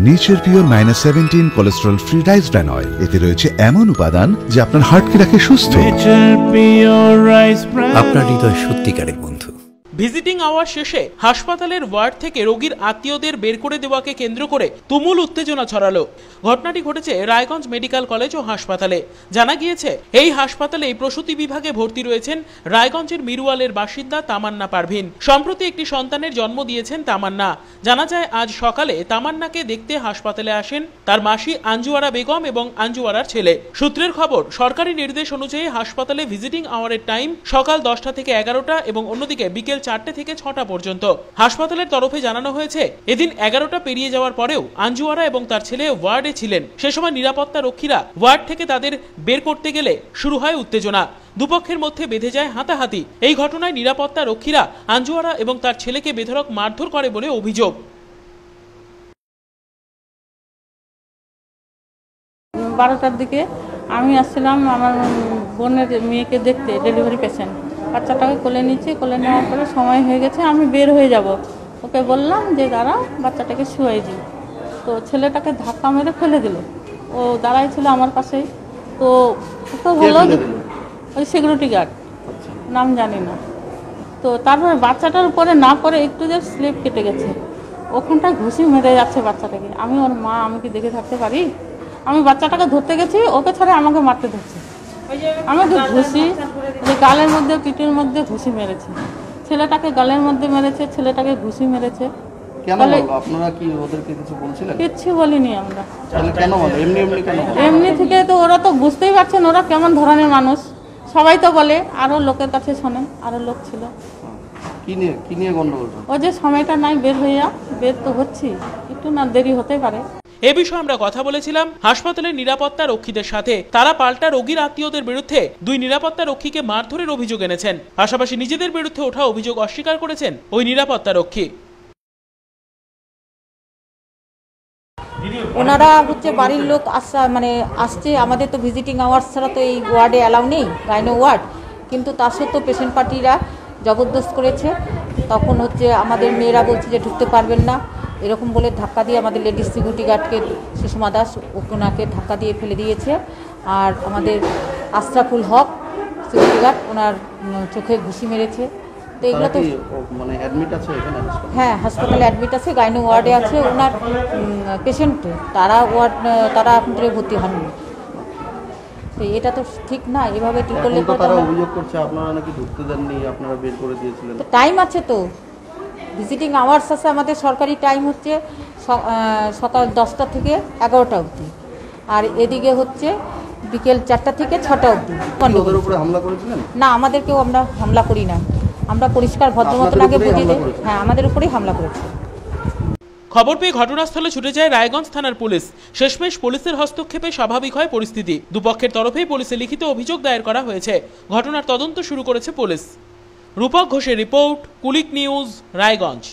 Nature pure minus seventeen cholesterol free rice bran oil এতে রয়েছে এমন উপাদান যা আপনার হার্টকে রাখে সুস্থ. আপনার হৃদয় সত্যিকারের বন্ধু ভিজিটিং আওয়ার শেষে হাসপাতালের ওয়ার্ড থেকে রোগীর আত্মীয়দের বের করে দেওয়াকে কেন্দ্র করে তুমুল উত্তেজনা ছড়ালো। ঘটনাটি ঘটেছে রায়গঞ্জ মেডিকেল কলেজ ও হাসপাতালে। জানা গিয়েছে, এই হাসপাতালে প্রসূতি বিভাগে ভর্তি রয়েছেন রায়গঞ্জের মিরুয়ালের বাসিন্দা তামান্না পারভিন। সম্প্রতি একটি সন্তানের জন্ম দিয়েছেন তামান্না। জানা যায়, আজ সকালে তামান্নাকে দেখতে হাসপাতালে আসেন তার মাসি আঞ্জুয়ারা বেগম এবং আঞ্জুয়ারার ছেলে। সূত্রের খবর, সরকারি নির্দেশ অনুযায়ী হাসপাতালে ভিজিটিং আওয়ারের টাইম সকাল দশটা থেকে এগারোটা এবং অন্যদিকে বিকেল চারটে থেকে ছটা পর্যন্ত। হাসপাতালের তরফে জানানো হয়েছে, এদিন এগারোটা পেরিয়ে যাওয়ার পরেও আঞ্জুয়ারা এবং তার ছেলে ওয়ার্ডে ছিলেন। সে সময় নিরাপত্তা রক্ষীরা ওয়ার্ড থেকে তাদের বের করতে গেলে শুরু হয় উত্তেজনা। দুপক্ষের মধ্যে বেঁধে যায় হাতাহাতি। এই ঘটনায় নিরাপত্তা রক্ষীরা আঞ্জুয়ারা এবং তার ছেলেকে বেধরক মারধর করে বলে অভিযোগ। বারোটার দিকে আমি আসছিলাম, আমার বোনের মেয়েকে দেখতে ডেলিভারি পেশেন্ট বাচ্চাটাকে কোলে নিচ্ছি কোলে নেওয়ার পরে সময় হয়ে গেছে আমি বের হয়ে যাব। ওকে বললাম যে দাঁড়া বাচ্চাটাকে শুয়ে দিই। তো ছেলেটাকে ধাক্কা মেরে ফেলে দিল। ও দাঁড়াই ছিল আমার পাশেই। তো ওকে ভালো ওই সিকিউরিটি গার্ড নাম জানি না। তো তারপরে বাচ্চাটার উপরে না পরে একটু যে স্লিপ কেটে গেছে। ওখানটায় ঘুষি মেরে যাচ্ছে বাচ্চাটাকে। আমি ওর মা আমি কি দেখে থাকতে পারি? আমি বাচ্চাটাকে ধরতে গেছি ওকে ছাড়া আমাকে মারতে ধরছে। আমাকে ঘুষি। যে গালের মধ্যে পিঠের মধ্যে ঘুষি মেরেছে। ছেলেটাকে গালের মধ্যে মেরেছে ছেলেটাকে ঘুষি মেরেছে। কেন আপনারা কি ওদেরকে কিছু বলছিলেন? কিচ্ছু বলিনি আমরা। কেন এমনি এমনি কেন এমনি থেকে তো ওরা তো বুঝতেই পারছেন ওরা কেমন ধরনের মানুষ। সবাই তো বলে লোকের কাছে আরও লোক ছিল। কি নিয়ে কি নিয়ে গন্ডগোল? ও যে সময়টা নাই বের বের তো হচ্ছি। একটু না দেরি হতে পারে। এ বিষয়ে আমরা কথা বলেছিলাম হাসপাতালের নিরাপত্তা রক্ষীদের সাথে। তারা পাল্টা রোগীর আত্মীয়দের বিরুদ্ধে দুই নিরাপত্তা রক্ষীকে মারধরের অভিযোগ এনেছেন। পাশাপাশি নিজেদের বিরুদ্ধে ওঠা অভিযোগ অস্বীকার করেছেন ওই নিরাপত্তা রক্ষী। ওনারা হচ্ছে বাড়ির লোক আসা মানে আসছে। আমাদের তো ভিজিটিং আওয়ার্স ছাড়া তো এই ওয়ার্ডে অ্যালাউ নেই গাইনো ওয়ার্ড কিন্তু তা সত্ত্বেও পেশেন্ট পার্টিরা জবরদস্ত করেছে। তখন হচ্ছে আমাদের মেয়েরা বলছে যে ঢুকতে পারবেন না। এরকম বলে ধাক্কা দিয়ে আমাদের লেডিস সিকিউরিটি গার্ডকে সুষমা দাস ওনাকে ধাক্কা দিয়ে ফেলে দিয়েছে। আর আমাদের আশরাফুল হক সিকিউরিটি গার্ড ওনার চোখে ঘুষি মেরেছে। তো এগুলো তো মানে অ্যাডমিট আছে এখানে হ্যাঁ হাসপাতালে অ্যাডমিট আছে গাইনো ওয়ার্ডে আছে ওনার পেশেন্ট তারা ওয়ার্ড তারা এখন থেকে ভর্তি হননি। তো এটা তো ঠিক না এভাবে ঠিক করলে তারা অভিযোগ করছে আপনারা নাকি ঢুকতে দেননি আপনারা বের করে দিয়েছিলেন। টাইম আছে তো। ভিজিটিং আওয়ার্স আছে আমাদের সরকারি টাইম হচ্ছে সকাল দশটা থেকে এগারোটা অবধি। আর এদিকে হচ্ছে বিকেল চারটা থেকে ছটা অবধি। কি ওদের উপরে হামলা করেছিলেন? না আমাদেরকেও আমরা হামলা করি না। আমরা পরিষ্কার ভদ্রমতন আগে বুঝিয়ে দিই। হ্যাঁ আমাদের উপরেই হামলা করেছে। খবর পেয়ে ঘটনাস্থলে ছুটে যায় রায়গঞ্জ থানার পুলিশ। শেষমেশ পুলিশের হস্তক্ষেপে স্বাভাবিক হয় পরিস্থিতি। দুপক্ষের তরফেই পুলিশে লিখিত অভিযোগ দায়ের করা হয়েছে। ঘটনার তদন্ত শুরু করেছে পুলিশ। রূপক ঘোষের রিপোর্ট কুলিক নিউজ রায়গঞ্জ।